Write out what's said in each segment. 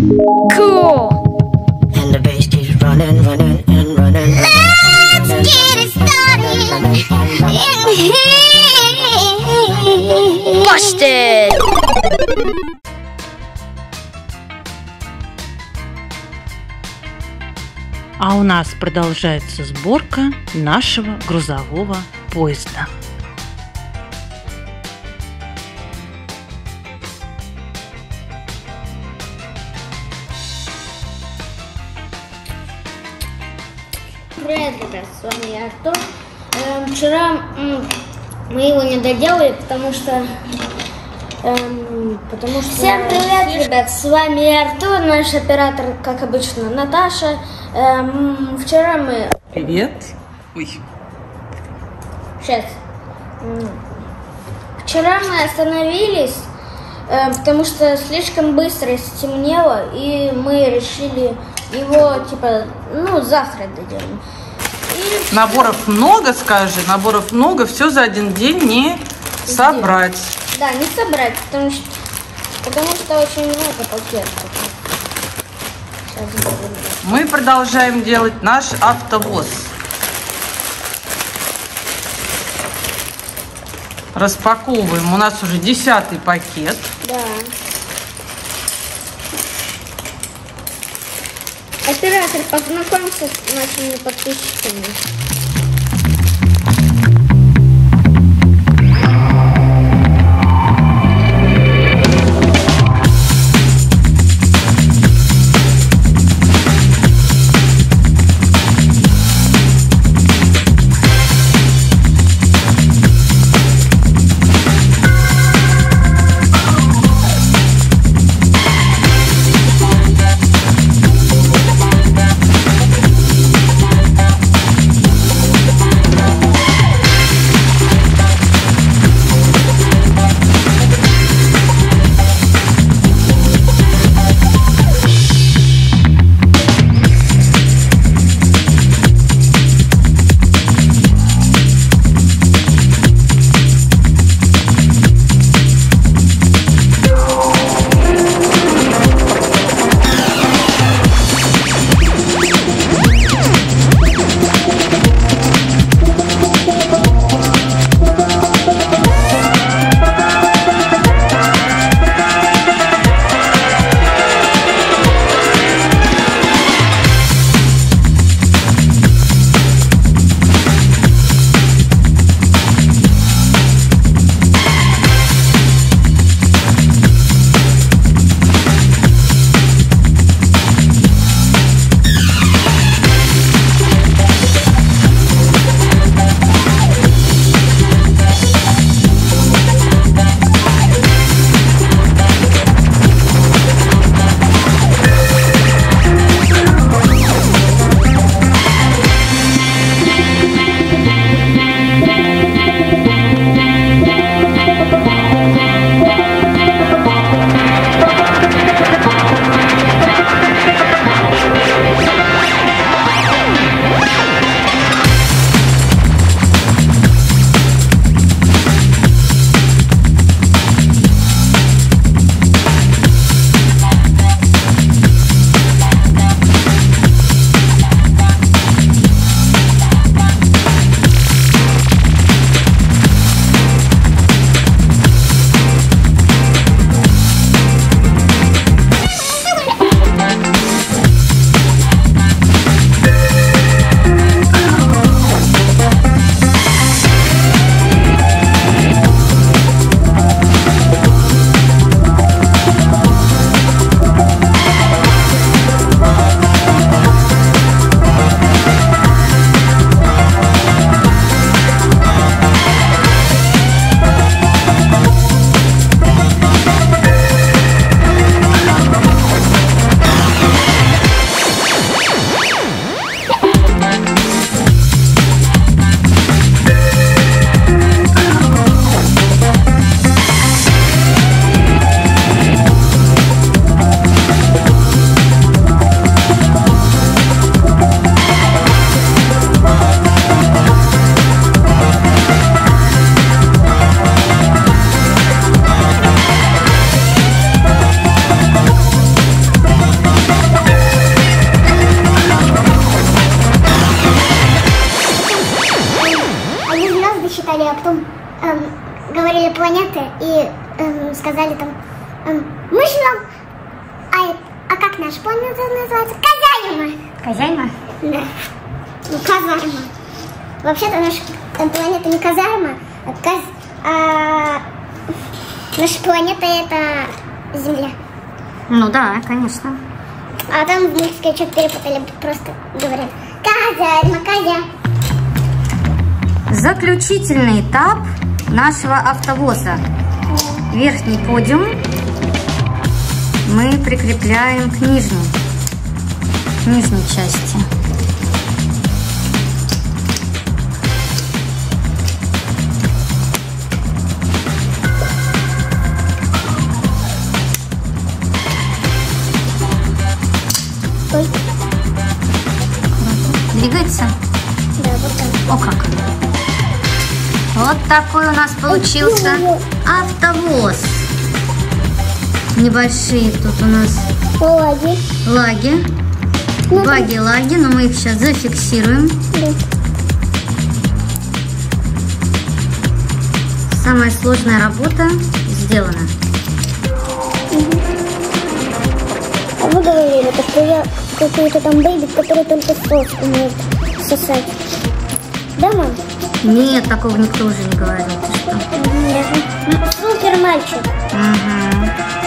Cool. And the bass keeps running, running, and running. Let's get it started. Busted. А у нас продолжается сборка нашего грузового поезда. Привет, ребят, с вами я Артур. Эм, вчера м, мы его не доделали, потому что... эм, потому что... Всем привет, ребят, с вами я Артур, наш оператор, как обычно, Наташа. Эм, вчера мы... Привет. Ой. Сейчас. Вчера мы остановились, э, потому что слишком быстро стемнело, и мы решили его, типа, ну, завтра доделаем. Наборов много, скажи, наборов много, все за один день не собрать. Да, не собрать, потому что, потому что очень много пакетов. Мы продолжаем делать наш автовоз. Распаковываем. У нас уже десятый пакет. Да. Оператор, познакомься с нашими подписчиками. Вообще-то наша планета не казарма, а, каз... а, наша планета это Земля. Ну да, конечно. А там в мультике что-то перепутали, просто говорят казарма, казя. Заключительный этап нашего автовоза. Верхний подиум мы прикрепляем к нижней, к нижней части. Ой, Двигается? да, вот так. О как! Вот такой у нас получился автовоз. Небольшие тут у нас Лаги. лаги. Ну, Баги-лаги, но мы их сейчас зафиксируем. да. Самая сложная работа сделана. А вы говорили, то, что я какой-то там бэйби, который только сос умеет сосать. Да, мам? Нет, такого никто уже не говорил. Ты что? Ну, Супер мальчик. Мгм.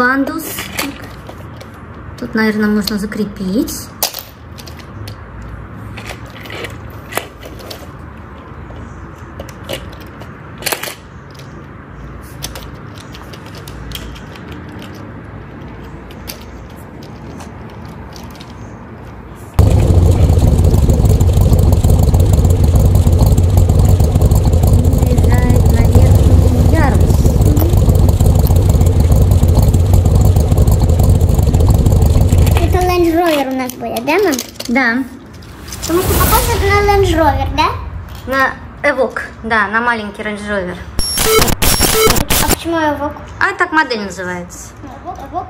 Пандус. Тут, наверное, можно закрепить. Въезжает на верхний ярус. Это Land Rover у нас будет, да, Потому что похоже на Land Rover, да? на Эвок, да, на маленький Range Rover. А почему Эвок? А так модель называется. Эвок, Эвок.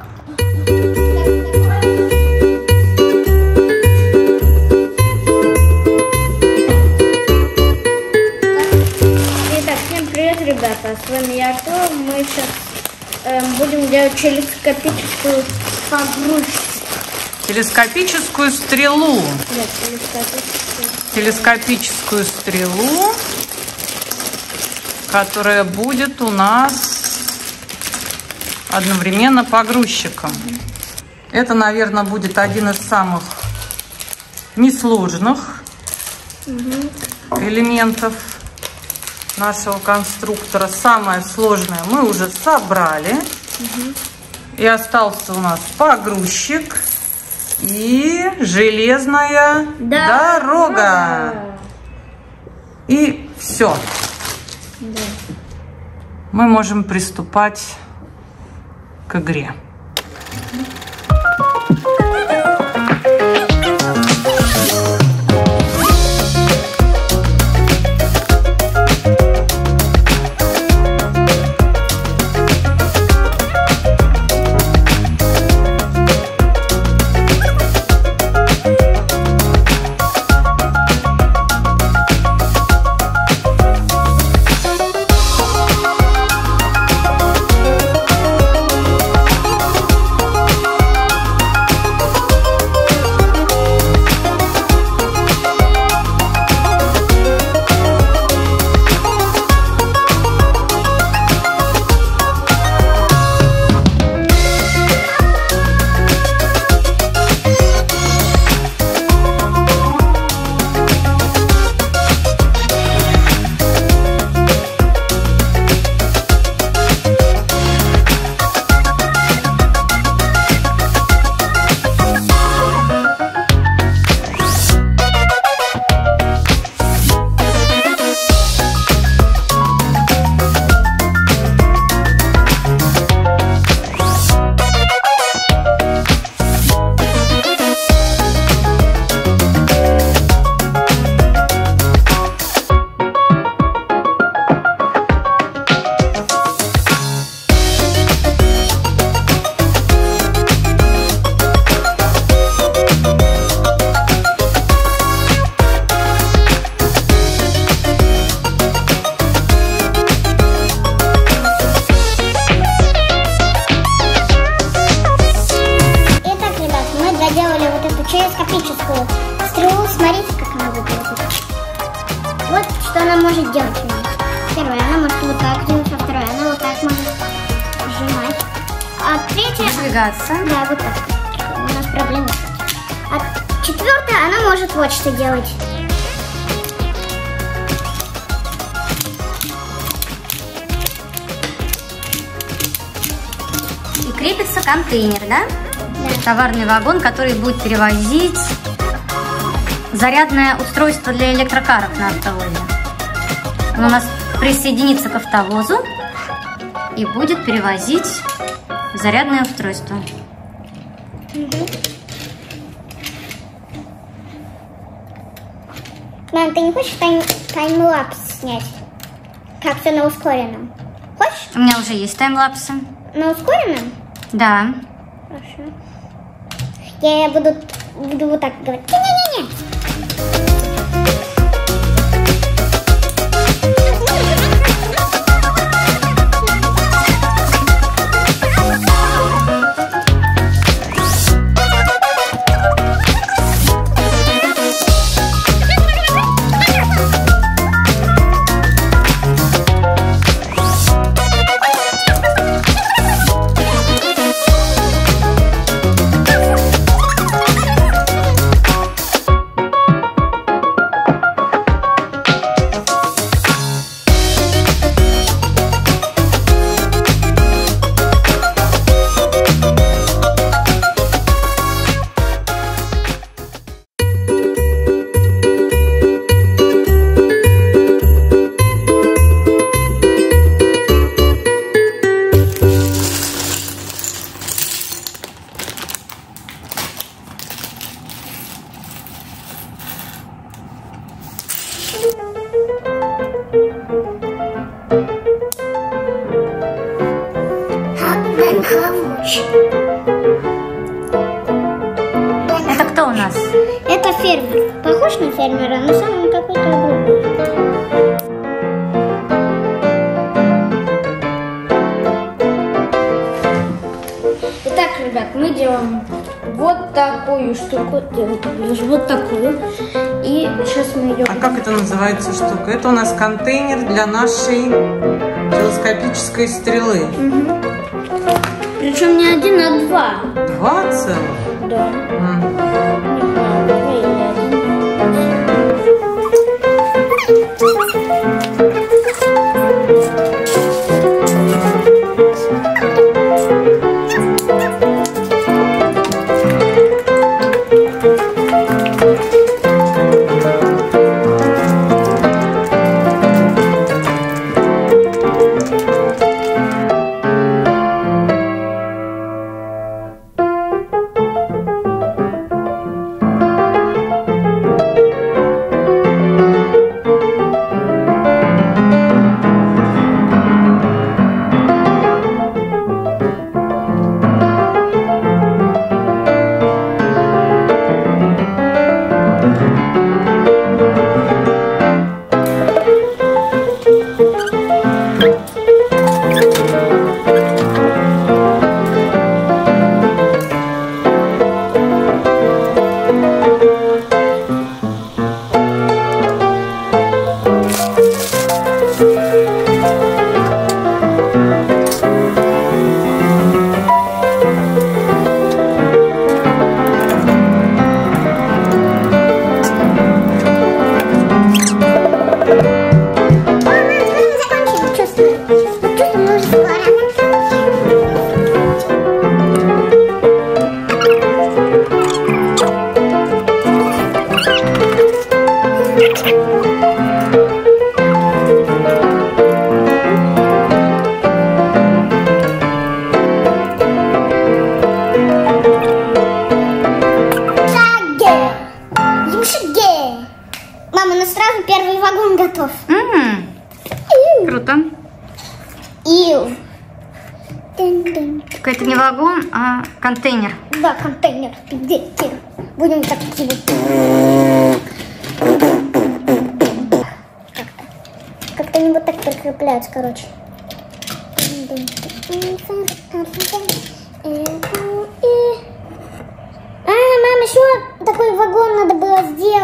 Итак, всем привет, ребята. С вами я, Артур. Мы сейчас эм, будем делать телескопическую погрузку. Телескопическую стрелу. Да, телескопическую. Телескопическую стрелу, которая будет у нас одновременно погрузчиком. Это, наверное, будет один из самых несложных элементов нашего конструктора. Самое сложное мы уже собрали. И остался у нас погрузчик. И железная дорога. И все. Мы можем приступать к игре. Делать. Первая, она может вот так делать, а вторая, она вот так может сжимать. А третья... Двигаться. Да, вот так. У нас проблемы. А четвертая, она может вот что делать. И крепится контейнер, да? Товарный вагон, который будет перевозить зарядное устройство для электрокаров на автовозе. Он у нас присоединится к автовозу и будет перевозить зарядное устройство. Мам, ты не хочешь тайм- таймлапс снять? Как все на ускоренном? Хочешь? У меня уже есть таймлапсы. На ускоренном? Да. Хорошо. Я буду, буду вот так говорить. Не-не-не-не. Сейчас мы ее... А как это называется штука? Это у нас контейнер для нашей телескопической стрелы. Причем не один, а два. Два целых? Да. М.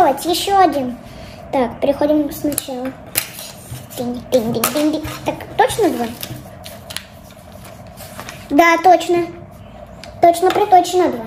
было сделать. Еще один. Так, переходим сначала. Так, точно два? Да, точно. Точно приточно два.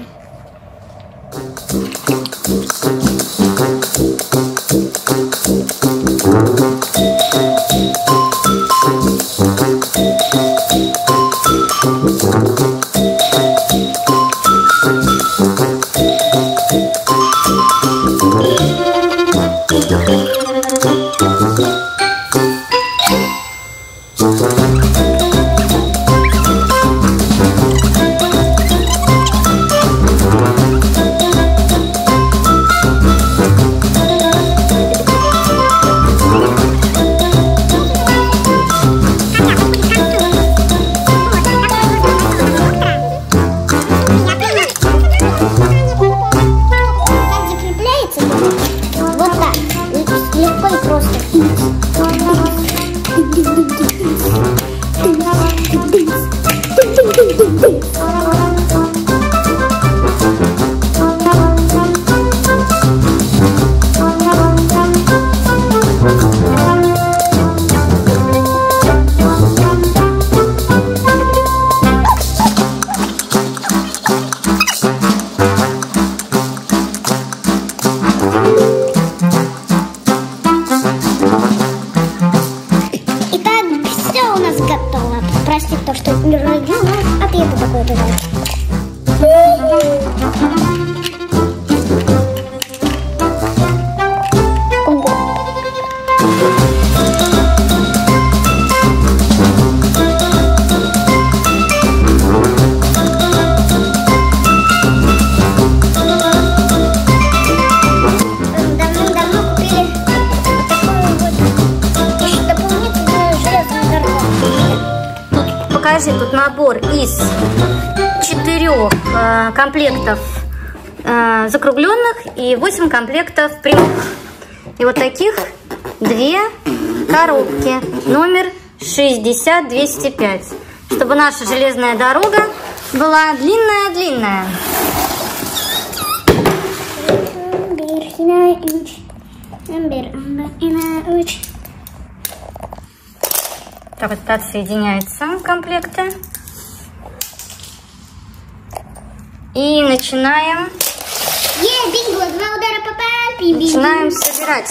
То, что не родил, комплектов э, закругленных и 8 комплектов прямых. И вот таких две коробки. Номер 60205. Чтобы наша железная дорога была длинная-длинная. Так вот отсоединяются комплекты. И начинаем, Е, бинго, два удара попал, пи начинаем собирать.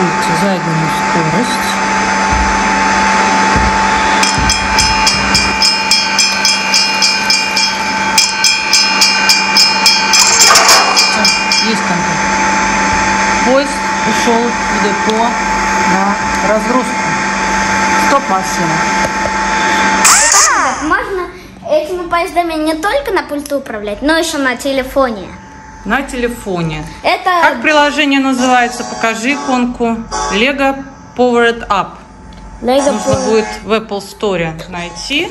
Пульте заднюю скорость. Есть контакт. Поезд ушел в депо на разгрузку. Стоп машина. Можно этими поездами не только на пульту управлять, но еще на телефоне. На телефоне. Это Как приложение называется? Покажи иконку. Lego Powered Up. Lego Нужно будет в Apple Store найти